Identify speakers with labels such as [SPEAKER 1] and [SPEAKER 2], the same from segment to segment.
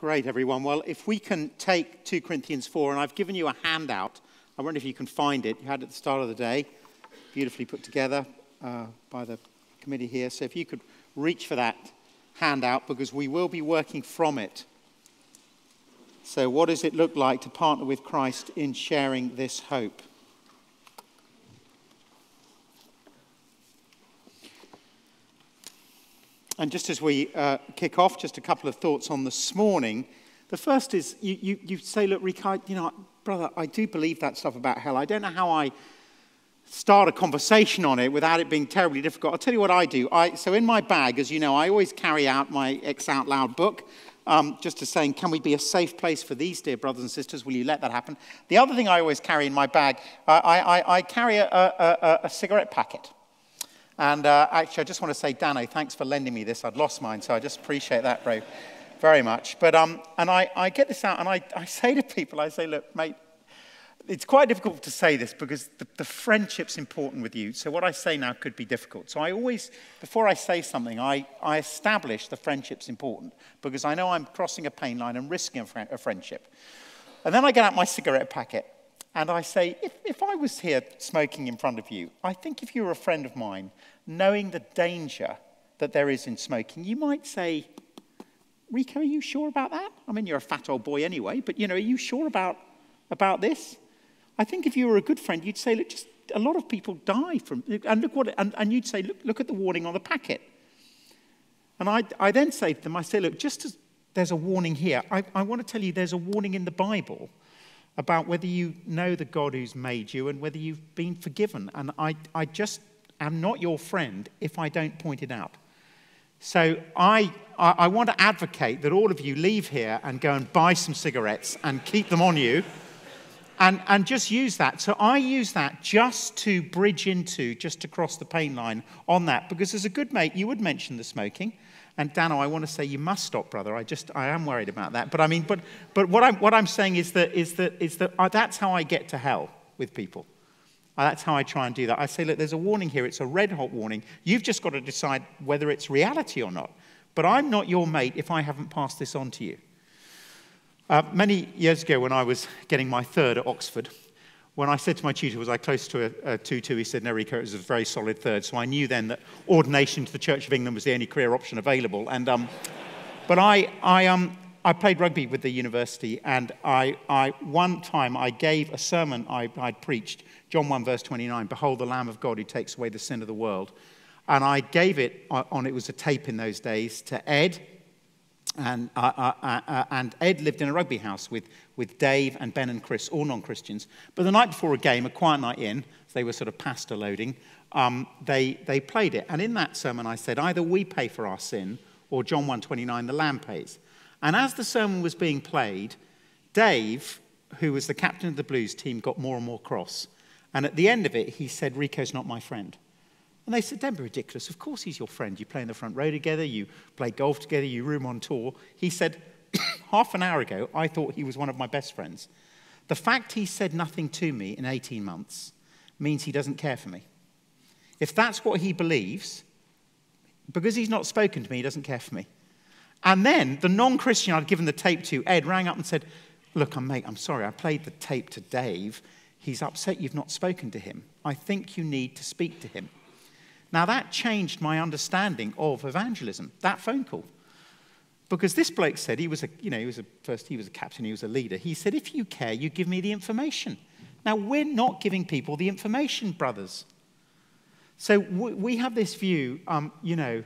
[SPEAKER 1] Great, everyone. Well, if we can take 2 Corinthians 4, and I've given you a handout. I wonder if you can find it. You had it at the start of the day, beautifully put together uh, by the committee here. So if you could reach for that handout, because we will be working from it. So, what does it look like to partner with Christ in sharing this hope? And just as we uh, kick off, just a couple of thoughts on this morning. The first is you, you, you say, look, Rick, I, you know, brother, I do believe that stuff about hell. I don't know how I start a conversation on it without it being terribly difficult. I'll tell you what I do. I, so in my bag, as you know, I always carry out my X Out Loud book. Um, just to saying, can we be a safe place for these dear brothers and sisters? Will you let that happen? The other thing I always carry in my bag, I, I, I carry a, a, a cigarette packet. And uh, actually, I just want to say, Dano, thanks for lending me this. I'd lost mine, so I just appreciate that, bro, very much. But, um, and I, I get this out, and I, I say to people, I say, look, mate, it's quite difficult to say this because the, the, friendship's important with you. So what I say now could be difficult. So I always, before I say something, I, I establish the friendship's important because I know I'm crossing a pain line and risking a, fr- a friendship. And then I get out my cigarette packet and I say, if, if I was here smoking in front of you, I think if you were a friend of mine, knowing the danger that there is in smoking, you might say, Rico, are you sure about that? I mean, you're a fat old boy anyway, but you know, are you sure about, about this? I think if you were a good friend, you'd say, look, just a lot of people die from, and look what, and, and you'd say, look, look at the warning on the packet. And I, I then say to them, I say, look, just as there's a warning here, I, I want to tell you there's a warning in the Bible about whether you know the God who's made you and whether you've been forgiven. And I, I just am not your friend if I don't point it out. So I, I, I want to advocate that all of you leave here and go and buy some cigarettes and keep them on you. And, and just use that. So I use that just to bridge into, just to cross the pain line on that. Because as a good mate, you would mention the smoking. And Dano, I want to say you must stop, brother. I just, I am worried about that. But I mean, but, but what, I'm, what I'm saying is that, is that, is that uh, that's how I get to hell with people. Uh, that's how I try and do that. I say, look, there's a warning here. It's a red hot warning. You've just got to decide whether it's reality or not. But I'm not your mate if I haven't passed this on to you. Uh, many years ago, when I was getting my third at Oxford, when I said to my tutor, was I close to a, a 2-2, he said, no, Rico, it was a very solid third. So I knew then that ordination to the Church of England was the only career option available. And, um, but I, I, um, I played rugby with the university, and I, I, one time I gave a sermon I, I'd preached, John 1, verse 29, Behold the Lamb of God who takes away the sin of the world. And I gave it on, it was a tape in those days, to Ed, and, uh, uh, uh, uh, and, Ed lived in a rugby house with, with Dave and Ben and Chris, all non Christians. But the night before a game, a quiet night in, they were sort of pasta loading, um, they, they played it. And in that sermon, I said, either we pay for our sin or John 129, the Lamb pays. And as the sermon was being played, Dave, who was the captain of the Blues team, got more and more cross. And at the end of it, he said, Rico's not my friend. And they said, Don't be ridiculous. Of course he's your friend. You play in the front row together, you play golf together, you room on tour. He said, Half an hour ago, I thought he was one of my best friends. The fact he said nothing to me in 18 months means he doesn't care for me. If that's what he believes, because he's not spoken to me, he doesn't care for me. And then the non Christian I'd given the tape to, Ed, rang up and said, Look, I'm, mate, I'm sorry, I played the tape to Dave. He's upset you've not spoken to him. I think you need to speak to him. Now, that changed my understanding of evangelism, that phone call. Because this bloke said he was a, you know, he was a, first he was a captain, he was a leader. He said, if you care, you give me the information. Now, we're not giving people the information, brothers. So we have this view, um, you know,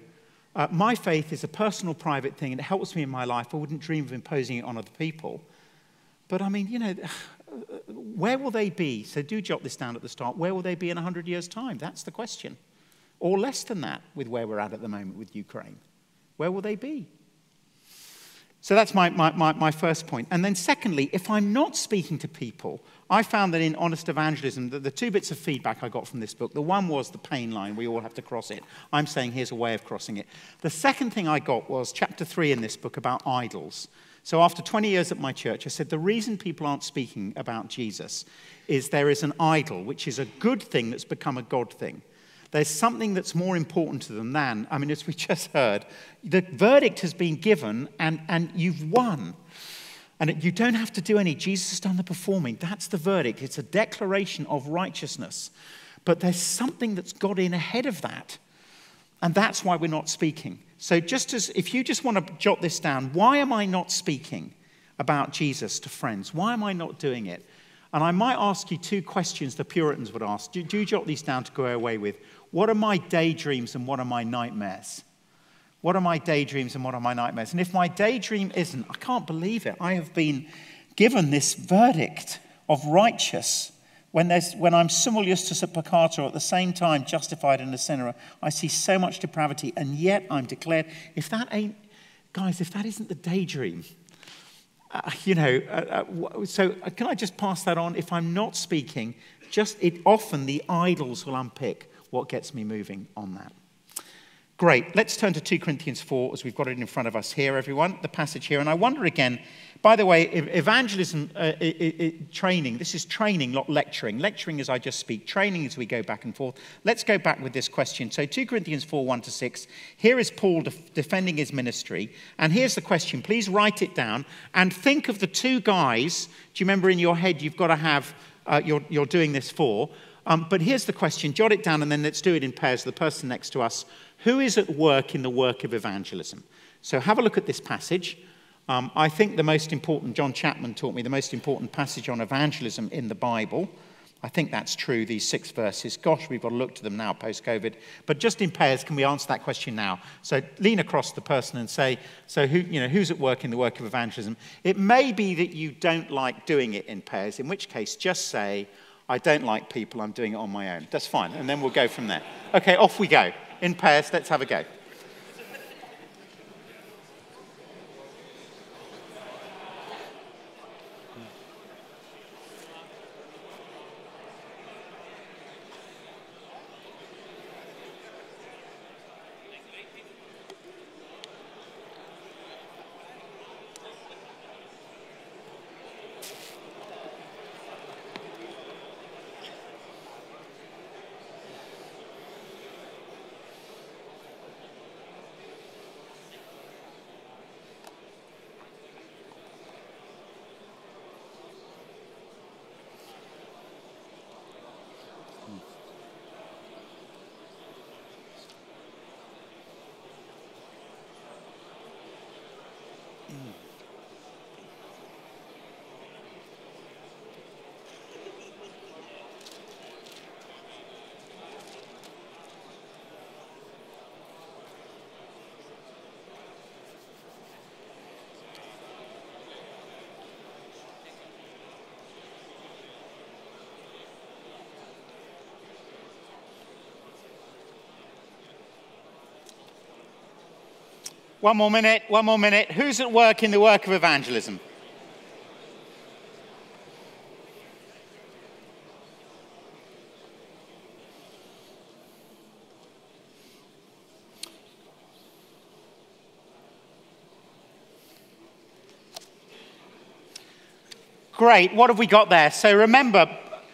[SPEAKER 1] uh, my faith is a personal, private thing, and it helps me in my life. I wouldn't dream of imposing it on other people. But I mean, you know, where will they be? So do jot this down at the start. Where will they be in 100 years' time? That's the question or less than that with where we're at at the moment with Ukraine? Where will they be? So that's my, my, my, my, first point. And then, secondly, if I'm not speaking to people, I found that in honest evangelism, the, the two bits of feedback I got from this book the one was the pain line, we all have to cross it. I'm saying here's a way of crossing it. The second thing I got was chapter three in this book about idols. So, after 20 years at my church, I said the reason people aren't speaking about Jesus is there is an idol, which is a good thing that's become a God thing. There's something that's more important to them than, I mean, as we just heard, the verdict has been given and, and you've won. And you don't have to do any. Jesus has done the performing. That's the verdict. It's a declaration of righteousness. But there's something that's got in ahead of that. And that's why we're not speaking. So, just as if you just want to jot this down, why am I not speaking about Jesus to friends? Why am I not doing it? And I might ask you two questions the Puritans would ask. Do, do you jot these down to go away with? What are my daydreams and what are my nightmares? What are my daydreams and what are my nightmares? And if my daydream isn't, I can't believe it. I have been given this verdict of righteous when, there's, when I'm simul justus et peccator, at the same time justified in a sinner, I see so much depravity, and yet I'm declared. If that ain't, guys, if that isn't the daydream, uh, you know, uh, uh, so uh, can I just pass that on? If I'm not speaking, just it often the idols will unpick what gets me moving on that. Great. Let's turn to 2 Corinthians 4 as we've got it in front of us here, everyone, the passage here. And I wonder again, by the way, evangelism uh, it, it, training, this is training, not lecturing. Lecturing as I just speak, training as we go back and forth. Let's go back with this question. So 2 Corinthians 4 1 to 6. Here is Paul def- defending his ministry. And here's the question. Please write it down and think of the two guys. Do you remember in your head you've got to have, uh, you're, you're doing this for? Um, but here's the question jot it down and then let's do it in pairs. The person next to us. Who is at work in the work of evangelism? So have a look at this passage. Um, I think the most important, John Chapman taught me, the most important passage on evangelism in the Bible. I think that's true, these six verses. Gosh, we've got to look to them now post COVID. But just in pairs, can we answer that question now? So lean across the person and say, so who, you know, who's at work in the work of evangelism? It may be that you don't like doing it in pairs, in which case just say, I don't like people, I'm doing it on my own. That's fine. And then we'll go from there. Okay, off we go. In pairs, let's have a go. One more minute, one more minute. Who's at work in the work of evangelism? Great, what have we got there? So remember,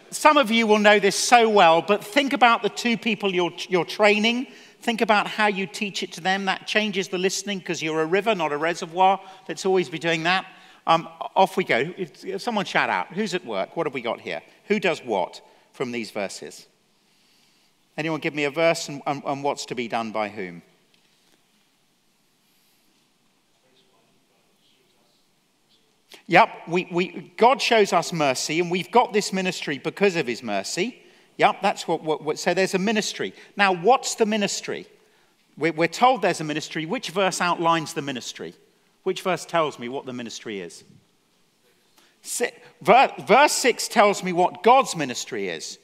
[SPEAKER 1] some of you will know this so well, but think about the two people you're, you're training Think about how you teach it to them. That changes the listening because you're a river, not a reservoir. Let's always be doing that. Um, off we go. If, someone shout out, who's at work? What have we got here? Who does what from these verses? Anyone give me a verse and, and, and what's to be done by whom? Yep, we, we, God shows us mercy, and we've got this ministry because of his mercy. Yep, that's what, what, what, so there's a ministry. Now, what's the ministry? We're, we're told there's a ministry. Which verse outlines the ministry? Which verse tells me what the ministry is? Verse 6 tells me what God's ministry is.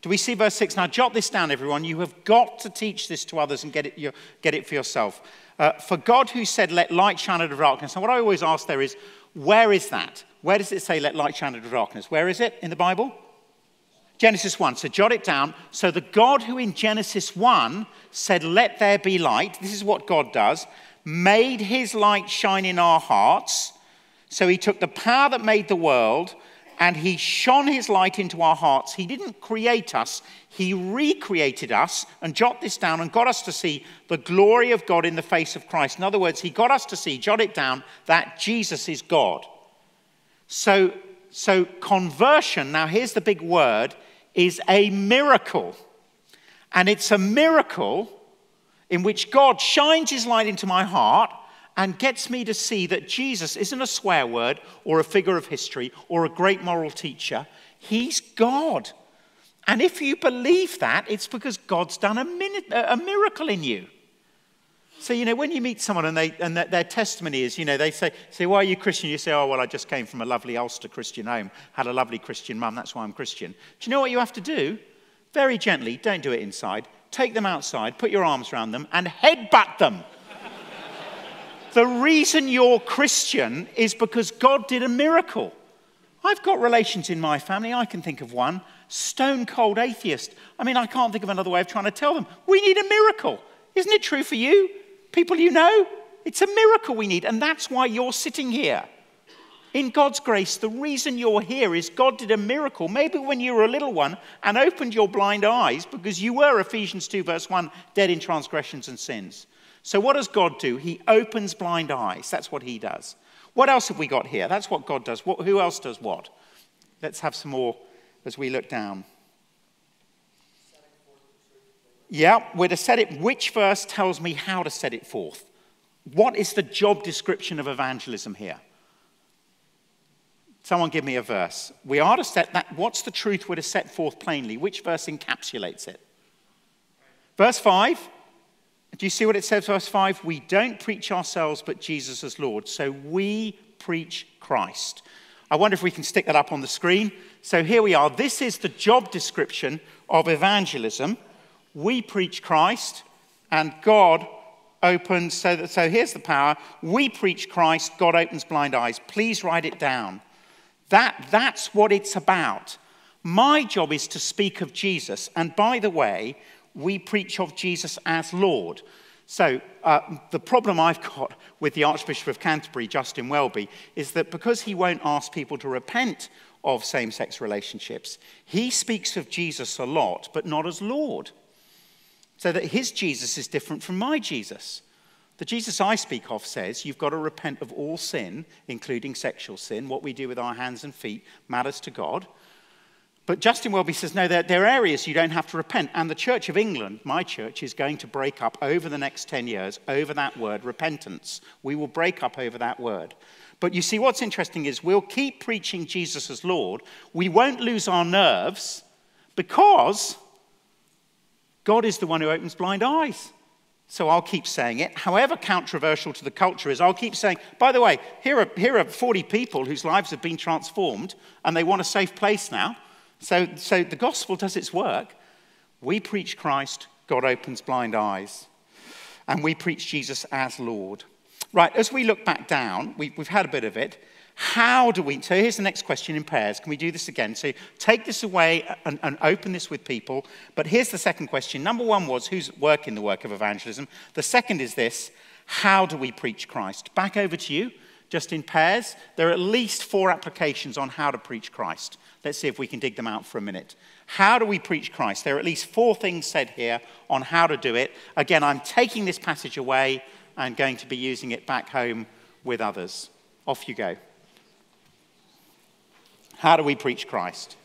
[SPEAKER 1] Do we see verse 6? Now, jot this down, everyone. You have got to teach this to others and get it, get it for yourself. Uh, for God, who said, Let light shine out of darkness. And what I always ask there is, where is that? Where does it say, Let light shine out of darkness? Where is it in the Bible? Genesis 1. So jot it down. So the God who in Genesis 1 said, Let there be light, this is what God does, made his light shine in our hearts. So he took the power that made the world and he shone his light into our hearts. He didn't create us, he recreated us and jot this down and got us to see the glory of God in the face of Christ. In other words, he got us to see, jot it down, that Jesus is God. So, so conversion, now here's the big word, is a miracle. And it's a miracle in which God shines his light into my heart and gets me to see that Jesus isn't a swear word or a figure of history or a great moral teacher. He's God. And if you believe that, it's because God's done a, miracle in you. So, you know, when you meet someone and, they, and their testimony is, you know, they say, say, why are you Christian? You say, oh, well, I just came from a lovely Ulster Christian home, had a lovely Christian mum, that's why I'm Christian. Do you know what you have to do? Very gently, don't do it inside. Take them outside, put your arms around them, and headbutt them. The reason you're Christian is because God did a miracle. I've got relations in my family, I can think of one, stone cold atheist. I mean, I can't think of another way of trying to tell them. We need a miracle. Isn't it true for you? People you know? It's a miracle we need, and that's why you're sitting here. In God's grace, the reason you're here is God did a miracle, maybe when you were a little one, and opened your blind eyes because you were, Ephesians 2, verse 1, dead in transgressions and sins. So, what does God do? He opens blind eyes. That's what He does. What else have we got here? That's what God does. What, who else does what? Let's have some more as we look down. Yeah, we're to set it. Which verse tells me how to set it forth? What is the job description of evangelism here? Someone give me a verse. We are to set that. What's the truth we're to set forth plainly? Which verse encapsulates it? Verse 5 do you see what it says, verse 5? We don't preach ourselves, but Jesus as Lord. So we preach Christ. I wonder if we can stick that up on the screen. So here we are. This is the job description of evangelism. We preach Christ, and God opens. So, that, so here's the power. We preach Christ, God opens blind eyes. Please write it down. That, that's what it's about. My job is to speak of Jesus. And by the way, we preach of Jesus as Lord. So, uh, the problem I've got with the Archbishop of Canterbury, Justin Welby, is that because he won't ask people to repent of same sex relationships, he speaks of Jesus a lot, but not as Lord. So that his Jesus is different from my Jesus. The Jesus I speak of says you've got to repent of all sin, including sexual sin. What we do with our hands and feet matters to God. But Justin Welby says, no, there, there, are areas you don't have to repent. And the Church of England, my church, is going to break up over the next 10 years over that word, repentance. We will break up over that word. But you see, what's interesting is we'll keep preaching Jesus as Lord. We won't lose our nerves because God is the one who opens blind eyes. So I'll keep saying it. However controversial to the culture is, I'll keep saying, by the way, here are, here are 40 people whose lives have been transformed and they want a safe place now. So, so the gospel does its work. We preach Christ, God opens blind eyes. And we preach Jesus as Lord. Right, as we look back down, we, we've had a bit of it. How do we? So here's the next question in pairs. Can we do this again? So take this away and, and, open this with people. But here's the second question. Number one was who's working the work of evangelism? The second is this how do we preach Christ? Back over to you, just in pairs. There are at least four applications on how to preach Christ. Let's see if we can dig them out for a minute. How do we preach Christ? There are at least four things said here on how to do it. Again, I'm taking this passage away and going to be using it back home with others. Off you go. How do we preach Christ?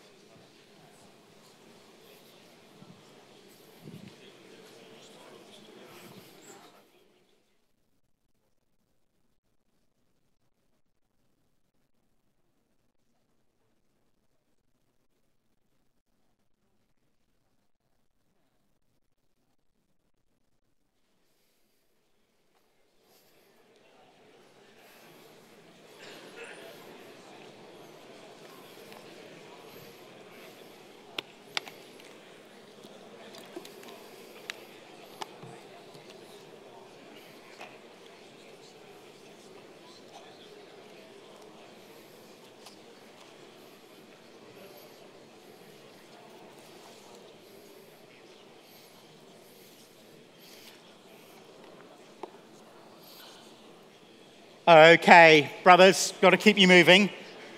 [SPEAKER 1] Okay, brothers, got to keep you moving.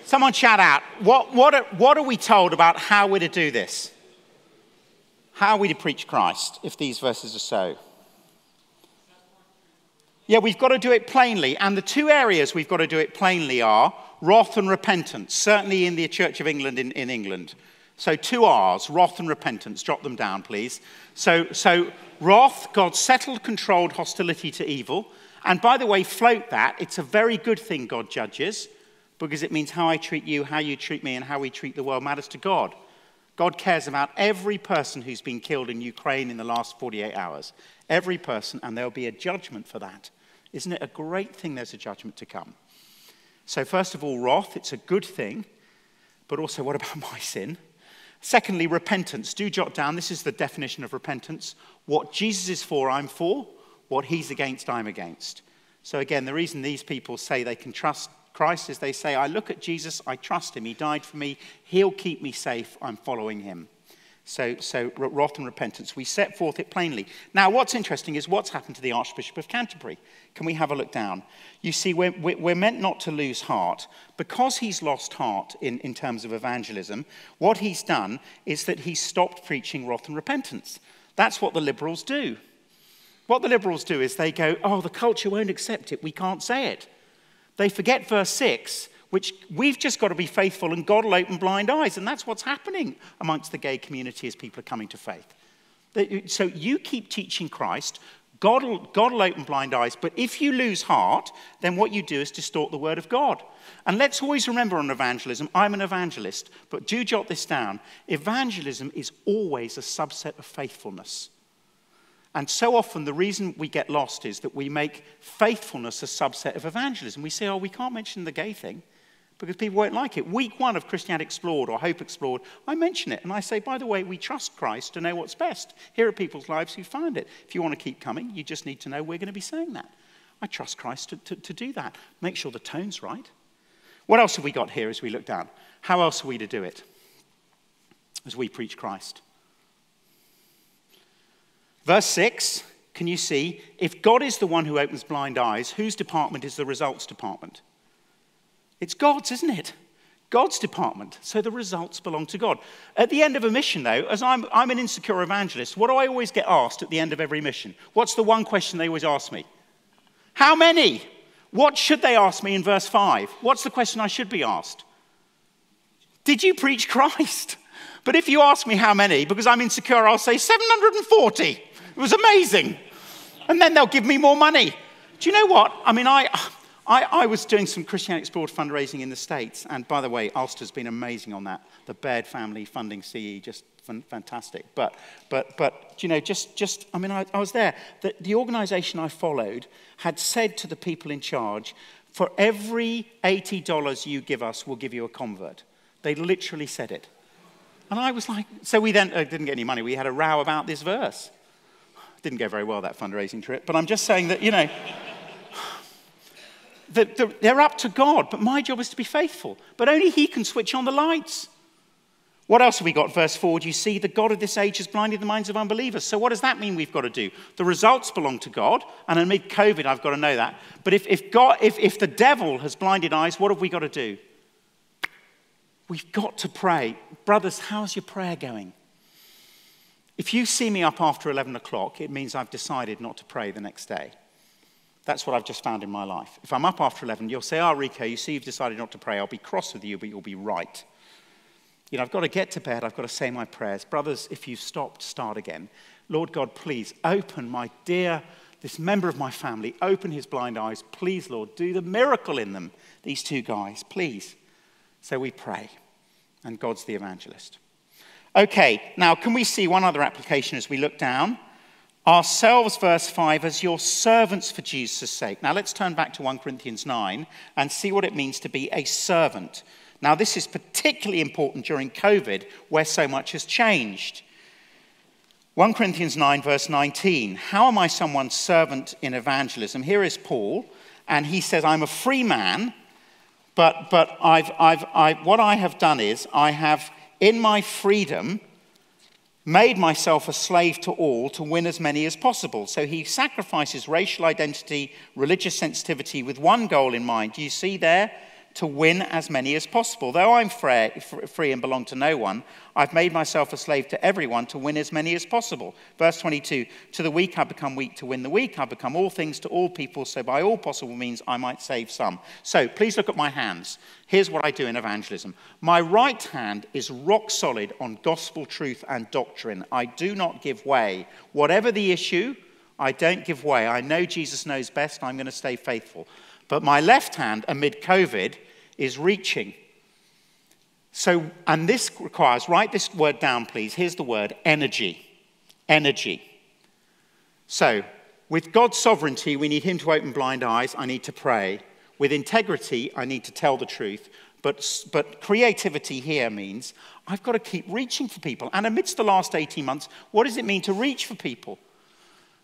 [SPEAKER 1] Someone shout out. What, what, are, what are we told about how we're to do this? How are we to preach Christ if these verses are so? Yeah, we've got to do it plainly. And the two areas we've got to do it plainly are wrath and repentance, certainly in the Church of England in, in England. So two R's, wrath and repentance. Drop them down, please. So, so wrath, God's settled, controlled hostility to evil. And by the way, float that. It's a very good thing God judges because it means how I treat you, how you treat me, and how we treat the world matters to God. God cares about every person who's been killed in Ukraine in the last 48 hours. Every person, and there'll be a judgment for that. Isn't it a great thing there's a judgment to come? So, first of all, wrath, it's a good thing, but also, what about my sin? Secondly, repentance. Do jot down this is the definition of repentance. What Jesus is for, I'm for. What he's against, I'm against. So, again, the reason these people say they can trust Christ is they say, I look at Jesus, I trust him, he died for me, he'll keep me safe, I'm following him. So, so wrath and repentance. We set forth it plainly. Now, what's interesting is what's happened to the Archbishop of Canterbury. Can we have a look down? You see, we're, we're meant not to lose heart. Because he's lost heart in, in terms of evangelism, what he's done is that he's stopped preaching wrath and repentance. That's what the liberals do. What the liberals do is they go, oh, the culture won't accept it, we can't say it. They forget verse 6, which we've just got to be faithful and God will open blind eyes. And that's what's happening amongst the gay community as people are coming to faith. So you keep teaching Christ, God will, God will open blind eyes. But if you lose heart, then what you do is distort the word of God. And let's always remember on evangelism, I'm an evangelist, but do jot this down. Evangelism is always a subset of faithfulness. And so often, the reason we get lost is that we make faithfulness a subset of evangelism. We say, oh, we can't mention the gay thing because people won't like it. Week one of Christianity Explored or Hope Explored, I mention it and I say, by the way, we trust Christ to know what's best. Here are people's lives who find it. If you want to keep coming, you just need to know we're going to be saying that. I trust Christ to, to, to do that. Make sure the tone's right. What else have we got here as we look down? How else are we to do it as we preach Christ? Verse 6, can you see? If God is the one who opens blind eyes, whose department is the results department? It's God's, isn't it? God's department. So the results belong to God. At the end of a mission, though, as I'm, I'm an insecure evangelist, what do I always get asked at the end of every mission? What's the one question they always ask me? How many? What should they ask me in verse 5? What's the question I should be asked? Did you preach Christ? But if you ask me how many, because I'm insecure, I'll say 740. It was amazing. And then they'll give me more money. Do you know what? I mean, I, I, I was doing some Christianity Explored fundraising in the States. And by the way, Ulster's been amazing on that. The Baird family funding CE, just fantastic. But, but, but you know, just, just I mean, I, I was there. The, the organization I followed had said to the people in charge, for every $80 you give us, we'll give you a convert. They literally said it. And I was like, so we then uh, didn't get any money. We had a row about this verse. Didn't go very well, that fundraising trip, but I'm just saying that, you know, that they're up to God, but my job is to be faithful. But only He can switch on the lights. What else have we got? Verse 4 Do you see the God of this age has blinded the minds of unbelievers? So, what does that mean we've got to do? The results belong to God, and amid COVID, I've got to know that. But if, if, God, if, if the devil has blinded eyes, what have we got to do? We've got to pray. Brothers, how's your prayer going? If you see me up after 11 o'clock, it means I've decided not to pray the next day. That's what I've just found in my life. If I'm up after 11, you'll say, ah, Oh, Rico, you see you've decided not to pray. I'll be cross with you, but you'll be right. You know, I've got to get to bed. I've got to say my prayers. Brothers, if you've stopped, start again. Lord God, please open my dear, this member of my family, open his blind eyes. Please, Lord, do the miracle in them, these two guys, please. So we pray, and God's the evangelist. Okay, now can we see one other application as we look down? Ourselves, verse 5, as your servants for Jesus' sake. Now let's turn back to 1 Corinthians 9 and see what it means to be a servant. Now, this is particularly important during COVID where so much has changed. 1 Corinthians 9, verse 19. How am I someone's servant in evangelism? Here is Paul, and he says, I'm a free man, but, but I've, I've, I, what I have done is I have in my freedom, made myself a slave to all to win as many as possible. So he sacrifices racial identity, religious sensitivity with one goal in mind. Do you see there? To win as many as possible. Though I'm free and belong to no one, I've made myself a slave to everyone to win as many as possible. Verse 22 To the weak I become weak to win the weak. I become all things to all people, so by all possible means I might save some. So please look at my hands. Here's what I do in evangelism my right hand is rock solid on gospel truth and doctrine. I do not give way. Whatever the issue, I don't give way. I know Jesus knows best. I'm going to stay faithful. But my left hand, amid COVID, is reaching. So, and this requires, write this word down, please. Here's the word energy. Energy. So, with God's sovereignty, we need Him to open blind eyes. I need to pray. With integrity, I need to tell the truth. But, but creativity here means I've got to keep reaching for people. And amidst the last 18 months, what does it mean to reach for people?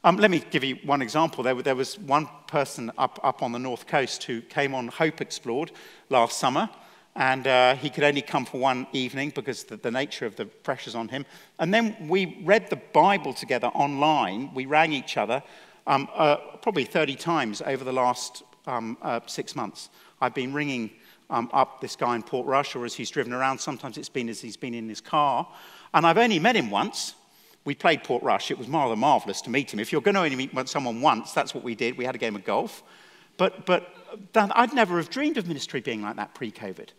[SPEAKER 1] Um, let me give you one example. There, there was one person up, up on the north coast who came on Hope Explored last summer, and uh, he could only come for one evening because the, the nature of the pressures on him. And then we read the Bible together online. We rang each other um, uh, probably 30 times over the last um, uh, six months. I've been ringing um, up this guy in Portrush, or as he's driven around. Sometimes it's been as he's been in his car. And I've only met him once we played Portrush. It was rather marvellous to meet him. If you're going to only meet someone once, that's what we did. We had a game of golf. But, but I'd never have dreamed of ministry being like that pre COVID.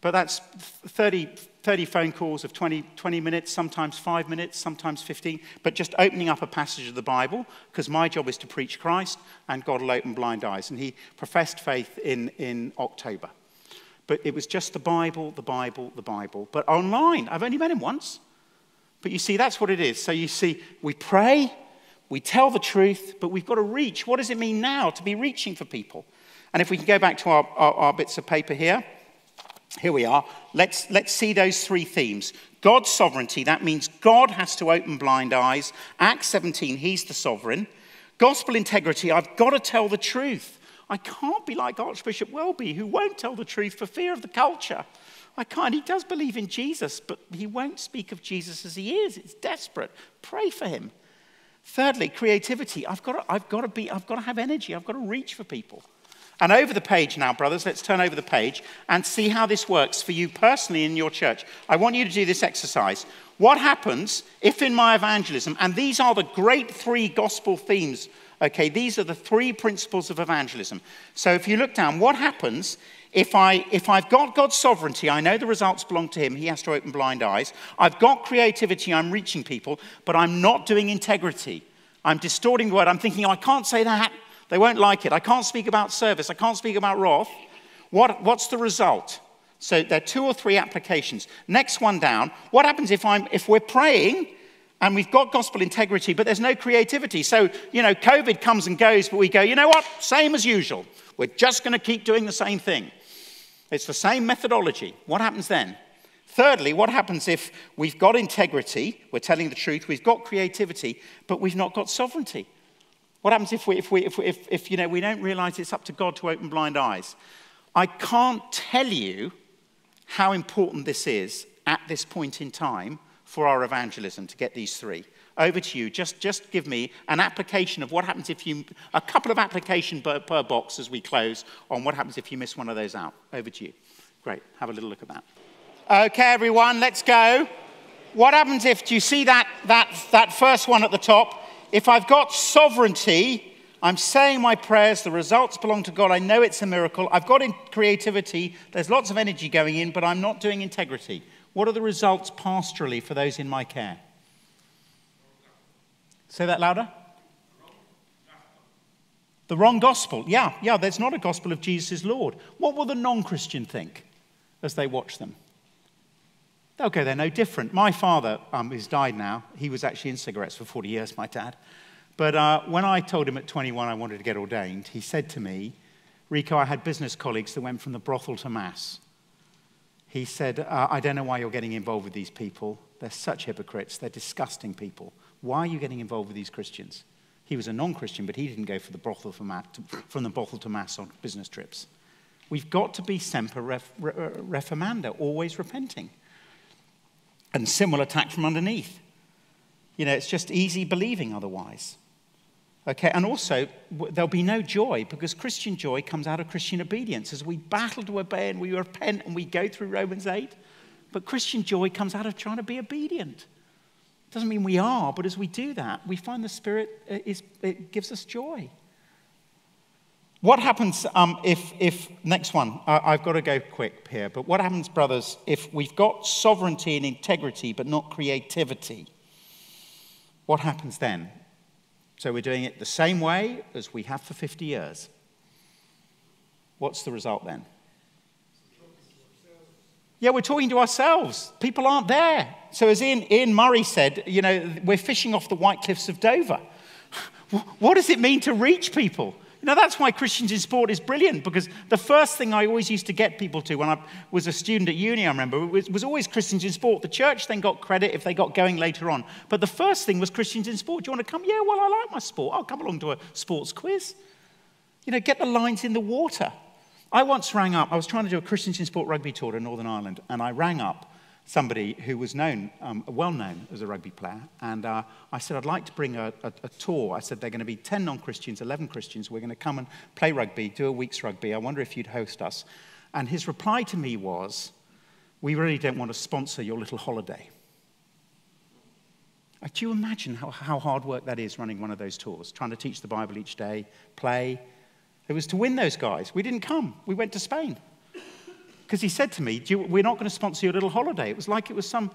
[SPEAKER 1] But that's 30, 30 phone calls of 20, 20 minutes, sometimes five minutes, sometimes 15. But just opening up a passage of the Bible, because my job is to preach Christ, and God will open blind eyes. And he professed faith in, in October. But it was just the Bible, the Bible, the Bible. But online, I've only met him once. But you see, that's what it is. So you see, we pray, we tell the truth, but we've got to reach. What does it mean now to be reaching for people? And if we can go back to our, our, our bits of paper here, here we are. Let's, let's see those three themes. God's sovereignty, that means God has to open blind eyes. Acts 17, he's the sovereign. Gospel integrity, I've got to tell the truth. I can't be like Archbishop Welby, who won't tell the truth for fear of the culture. I can't. He does believe in Jesus, but he won't speak of Jesus as he is. It's desperate. Pray for him. Thirdly, creativity. I've got, to, I've, got to be, I've got to have energy. I've got to reach for people. And over the page now, brothers, let's turn over the page and see how this works for you personally in your church. I want you to do this exercise. What happens if in my evangelism, and these are the great three gospel themes, okay, these are the three principles of evangelism. So if you look down, what happens if, I, if I've got God's sovereignty, I know the results belong to Him, He has to open blind eyes. I've got creativity, I'm reaching people, but I'm not doing integrity. I'm distorting the word. I'm thinking, oh, I can't say that. They won't like it. I can't speak about service. I can't speak about wrath. What, what's the result? So there are two or three applications. Next one down. What happens if, I'm, if we're praying and we've got gospel integrity, but there's no creativity? So, you know, COVID comes and goes, but we go, you know what? Same as usual. We're just going to keep doing the same thing. It's the same methodology. What happens then? Thirdly, what happens if we've got integrity, we're telling the truth, we've got creativity, but we've not got sovereignty? What happens if, we, if, we, if, we, if, if you know, we don't realize it's up to God to open blind eyes? I can't tell you how important this is at this point in time for our evangelism to get these three. Over to you. Just, just give me an application of what happens if you, a couple of application per, per box as we close on what happens if you miss one of those out. Over to you. Great. Have a little look at that. Okay, everyone, let's go. What happens if, do you see that, that, that first one at the top? If I've got sovereignty, I'm saying my prayers, the results belong to God. I know it's a miracle. I've got in creativity, there's lots of energy going in, but I'm not doing integrity. What are the results pastorally for those in my care? Say that louder. The wrong gospel. Yeah, yeah, there's not a gospel of Jesus Lord. What will the non Christian think as they watch them? They'll go, they're no different. My father, um, died now, he was actually in cigarettes for 40 years, my dad. But uh, when I told him at 21 I wanted to get ordained, he said to me, Rico, I had business colleagues that went from the brothel to Mass. He said, uh, I don't know why you're getting involved with these people. They're such hypocrites. They're disgusting people. Why are you getting involved with these Christians? He was a non Christian, but he didn't go the for from the brothel to Mass on business trips. We've got to be semper ref, reformanda, always repenting. And will attack from underneath. You know, it's just easy believing otherwise. Okay, and also there'll be no joy because Christian joy comes out of Christian obedience as we battle to obey and we repent and we go through Romans 8. But Christian joy comes out of trying to be obedient. Doesn't mean we are, but as we do that, we find the Spirit uh, is, it gives us joy. What happens um, if, if, next one, uh, I've got to go quick here, but what happens, brothers, if we've got sovereignty and integrity but not creativity? What happens then? So we're doing it the same way as we have for 50 years. What's the result then? Yeah, we're talking to ourselves. People aren't there. So, as Ian, Ian Murray said, you know, we're fishing off the white cliffs of Dover. What does it mean to reach people? Know, that's why Christians in Sport is brilliant because the first thing I always used to get people to when I was a student at uni, I remember, was, was always Christians in Sport. The church then got credit if they got going later on. But the first thing was Christians in Sport. Do you want to come? Yeah, well, I like my sport. I'll come along to a sports quiz. You know, get the lines in the water. I once rang up, I was trying to do a Christians in Sport rugby tour to Northern Ireland, and I rang up somebody who was known, um, well known as a rugby player. And uh, I said, I'd like to bring a, a, a tour. I said, they're going to be 10 non Christians, 11 Christians. We're going to come and play rugby, do a week's rugby. I wonder if you'd host us. And his reply to me was, We really don't want to sponsor your little holiday. Uh, do you imagine how, how hard work that is running one of those tours, trying to teach the Bible each day, play? It was to win those guys. We didn't come, we went to Spain. Because he said to me, you, We're not going to sponsor your little holiday. It was like it was some,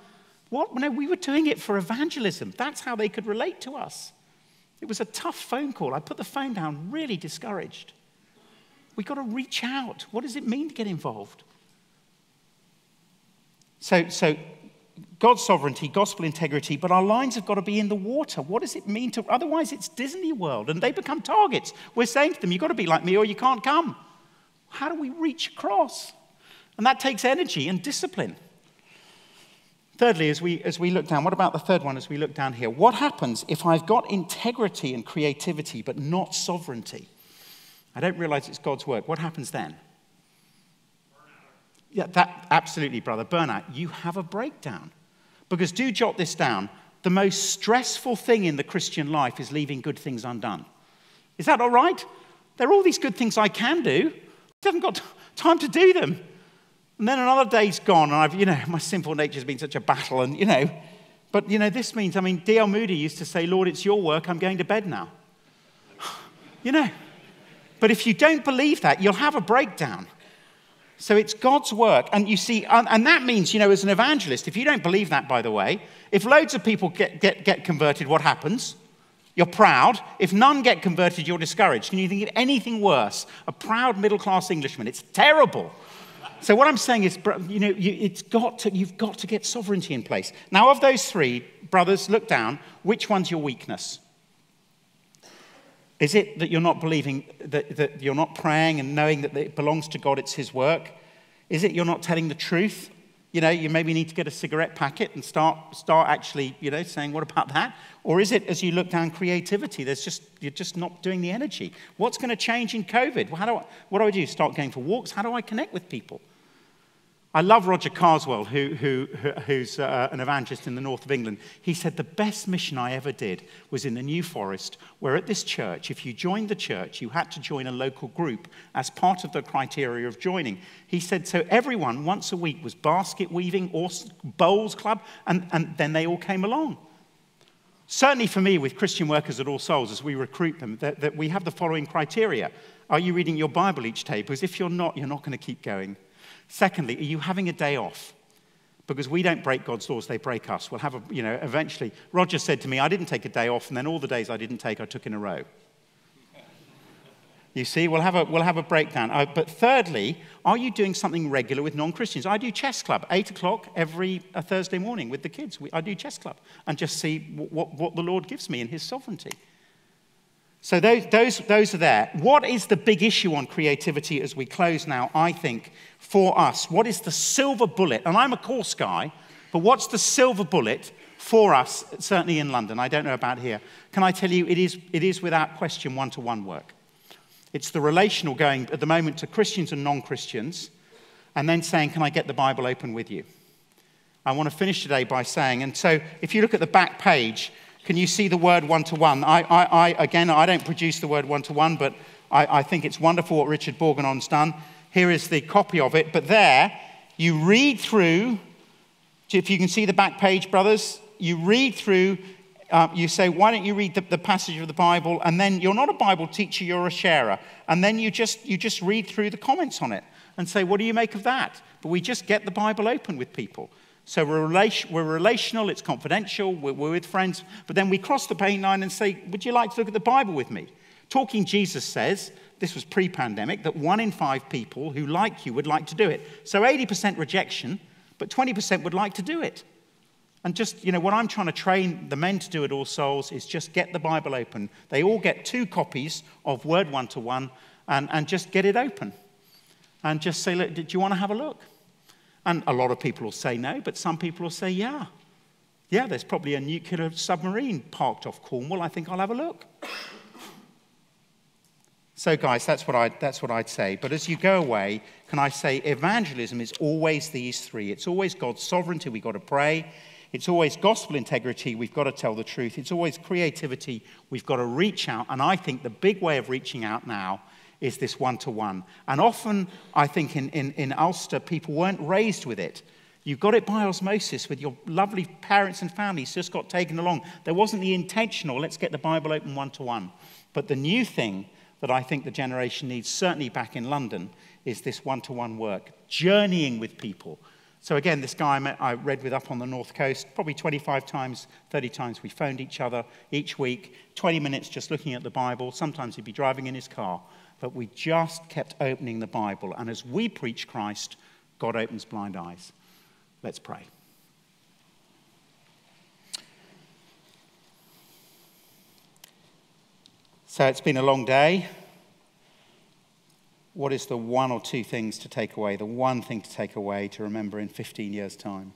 [SPEAKER 1] what? No, we were doing it for evangelism. That's how they could relate to us. It was a tough phone call. I put the phone down, really discouraged. We've got to reach out. What does it mean to get involved? So, so God's sovereignty, gospel integrity, but our lines have got to be in the water. What does it mean to, otherwise it's Disney World and they become targets. We're saying to them, you've got to be like me or you can't come. How do we reach across? And that takes energy and discipline. Thirdly, as we, as we look down, what about the third one as we look down here? What happens if I've got integrity and creativity but not sovereignty? I don't realize it's God's work. What happens then? Yeah, that absolutely, brother. Burnout. You have a breakdown. Because do jot this down. The most stressful thing in the Christian life is leaving good things undone. Is that all right? There are all these good things I can do. I haven't got time to do them. And then another day's gone, and I've, you know, my sinful nature's been such a battle, and, you know, but, you know, this means, I mean, D.L. Moody used to say, Lord, it's your work, I'm going to bed now. you know, but if you don't believe that, you'll have a breakdown. So it's God's work. And you see, and that means, you know, as an evangelist, if you don't believe that, by the way, if loads of people get, get, get converted, what happens? You're proud. If none get converted, you're discouraged. Can you think of anything worse? A proud middle class Englishman. It's terrible. So what I'm saying is, you know, you, it's got to, you've got to get sovereignty in place. Now, of those three, brothers, look down. Which one's your weakness? Is it that you're not believing, that, that you're not praying and knowing that it belongs to God, it's His work? Is it you're not telling the truth? You know, you maybe need to get a cigarette packet and start, start actually, you know, saying, what about that? Or is it, as you look down creativity, there's just, you're just not doing the energy? What's going to change in COVID? How do I, what do I do? Start going for walks? How do I connect with people? I love Roger Carswell, who, who, who's uh, an evangelist in the north of England. He said, The best mission I ever did was in the New Forest, where at this church, if you joined the church, you had to join a local group as part of the criteria of joining. He said, So everyone once a week was basket weaving or bowls club, and, and then they all came along. Certainly for me, with Christian workers at All Souls, as we recruit them, that, that we have the following criteria Are you reading your Bible each day? Because if you're not, you're not going to keep going. Secondly, are you having a day off? Because we don't break God's laws, they break us. We'll have a, you know, eventually. Roger said to me, I didn't take a day off, and then all the days I didn't take, I took in a row. You see, we'll have a, we'll have a breakdown. Uh, but thirdly, are you doing something regular with non Christians? I do chess club, 8 o'clock every uh, Thursday morning with the kids. We, I do chess club and just see what, what the Lord gives me in His sovereignty. So those, those, those are there. What is the big issue on creativity as we close now, I think, for us? What is the silver bullet? And I'm a course guy, but what's the silver bullet for us, certainly in London? I don't know about here. Can I tell you, it is, it is without question one to one work. It's the relational going at the moment to Christians and non Christians, and then saying, Can I get the Bible open with you? I want to finish today by saying, and so if you look at the back page, Can you see the word one to one? I, again, I don't produce the word one to one, but I, I think it's wonderful what Richard Borgonon's done. Here is the copy of it, but there you read through. If you can see the back page, brothers, you read through. Uh, you say, why don't you read the, the passage of the Bible? And then you're not a Bible teacher, you're a sharer. And then you just, you just read through the comments on it and say, what do you make of that? But we just get the Bible open with people. So we're, relation, we're relational, it's confidential, we're, we're, with friends, but then we cross the pain line and say, Would you like to look at the Bible with me? Talking Jesus says, this was pre pandemic, that one in five people who like you would like to do it. So 80% rejection, but 20% would like to do it. And just, you know, what I'm trying to train the men to do at All Souls is just get the Bible open. They all get two copies of Word One to One and, and just get it open. And just say, Look, do you want to have a look? And a lot of people will say no, but some people will say, yeah. Yeah, there's probably a nuclear submarine parked off Cornwall. I think I'll have a look. So, guys, that's what, I, that's what I'd say. But as you go away, can I say evangelism is always these three? It's always God's sovereignty, we've got to pray. It's always gospel integrity, we've got to tell the truth. It's always creativity, we've got to reach out. And I think the big way of reaching out now is this one to one. And often, I think in, in, in Ulster, people weren't raised with it. You got it by osmosis with your lovely parents and families, just got taken along. There wasn't the intentional, let's get the Bible open one to one. But the new thing that I think the generation needs, certainly back in London, is this one to one work, journeying with people. So, again, this guy I, met, I read with up on the North Coast, probably 25 times, 30 times, we phoned each other each week, 20 minutes just looking at the Bible. Sometimes he'd be driving in his car but we just kept opening the Bible. And as we preach Christ, God opens blind eyes. Let's pray. So it's been a long day. What is the one or two things to take away? The one thing to take away to remember in 15 years' time?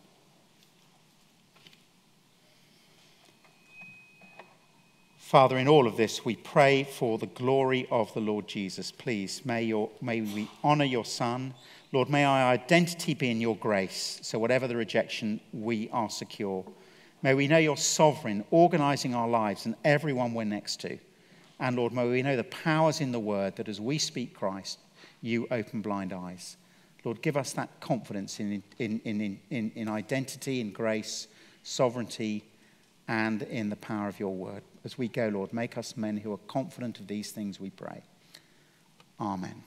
[SPEAKER 1] Father, in all of this, we pray for the glory of the Lord Jesus. Please, may, your, may we honor your Son. Lord, may our identity be in your grace, so whatever the rejection, we are secure. May we know you're sovereign, organizing our lives and everyone we're next to. And Lord, may we know the powers in the word that as we speak Christ, you open blind eyes. Lord, give us that confidence in, in, in, in, in identity, in grace, sovereignty, and in the power of your word. As we go, Lord, make us men who are confident of these things, we pray. Amen.